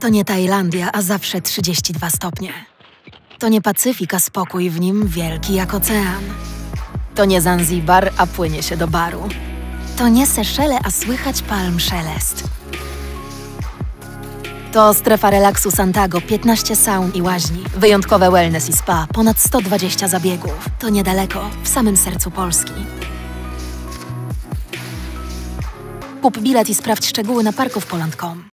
To nie Tajlandia, a zawsze 32 stopnie. To nie Pacyfik, a spokój w nim wielki jak ocean. To nie Zanzibar, a płynie się do baru. To nie Seszele, a słychać palm szelest. To strefa relaksu Santago, 15 saun i łaźni, wyjątkowe wellness i spa, ponad 120 zabiegów. To niedaleko, w samym sercu Polski. Kup bilet i sprawdź szczegóły na parkowpoland.com.